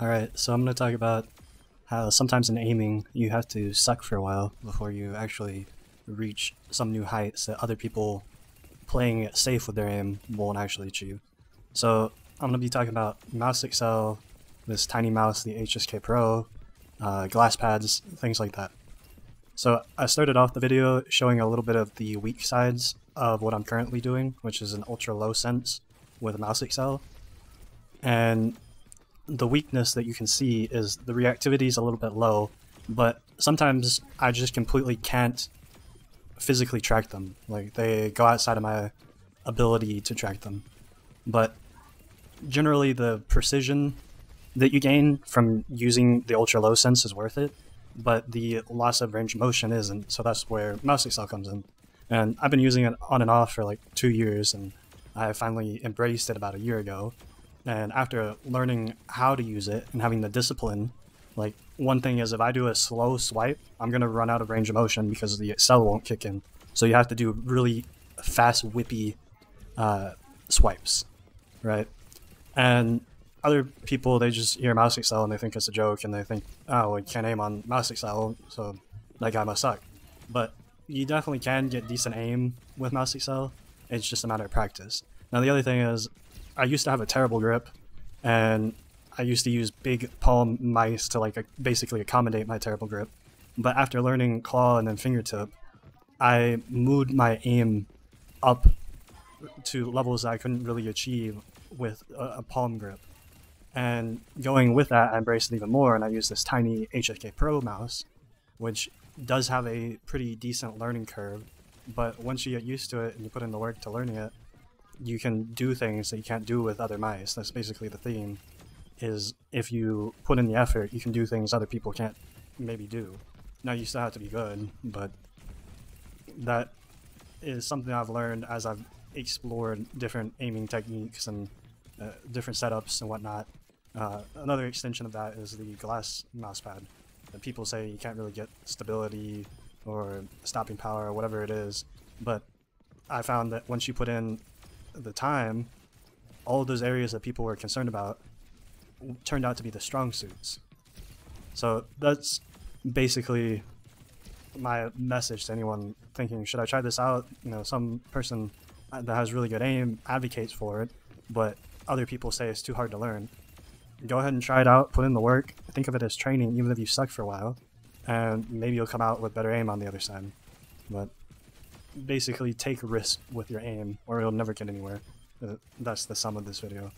Alright, so I'm going to talk about how sometimes in aiming you have to suck for a while before you actually reach some new heights that other people playing it safe with their aim won't actually achieve. So I'm going to be talking about Mouse Accel, this tiny mouse, the HSK Pro, uh, glass pads, things like that. So I started off the video showing a little bit of the weak sides of what I'm currently doing, which is an ultra low sense with Mouse Accel. And the weakness that you can see is the reactivity is a little bit low, but sometimes I just completely can't physically track them. Like they go outside of my ability to track them. But generally the precision that you gain from using the ultra low sense is worth it, but the loss of range motion isn't, so that's where mouse accel comes in. And I've been using it on and off for like two years and I finally embraced it about a year ago and after learning how to use it and having the discipline, like one thing is if I do a slow swipe, I'm gonna run out of range of motion because the cell won't kick in. So you have to do really fast, whippy uh, swipes, right? And other people they just hear mouse accel and they think it's a joke and they think, oh, we can't aim on mouse accel, so that guy must suck. But you definitely can get decent aim with mouse accel. It's just a matter of practice. Now the other thing is I used to have a terrible grip, and I used to use big palm mice to like basically accommodate my terrible grip. But after learning claw and then fingertip, I moved my aim up to levels I couldn't really achieve with a, a palm grip. And going with that, I embraced it even more, and I use this tiny HSK Pro mouse, which does have a pretty decent learning curve. But once you get used to it and you put in the work to learning it, you can do things that you can't do with other mice. That's basically the theme. Is if you put in the effort, you can do things other people can't maybe do. Now you still have to be good, but that is something I've learned as I've explored different aiming techniques and uh, different setups and whatnot. Uh, another extension of that is the glass mousepad. That people say you can't really get stability or stopping power or whatever it is, but I found that once you put in the time, all those areas that people were concerned about turned out to be the strong suits. So that's basically my message to anyone thinking, should I try this out? You know, some person that has really good aim advocates for it, but other people say it's too hard to learn. Go ahead and try it out, put in the work, think of it as training, even if you suck for a while, and maybe you'll come out with better aim on the other side. But basically take risk with your aim or you'll never get anywhere. Uh, that's the sum of this video.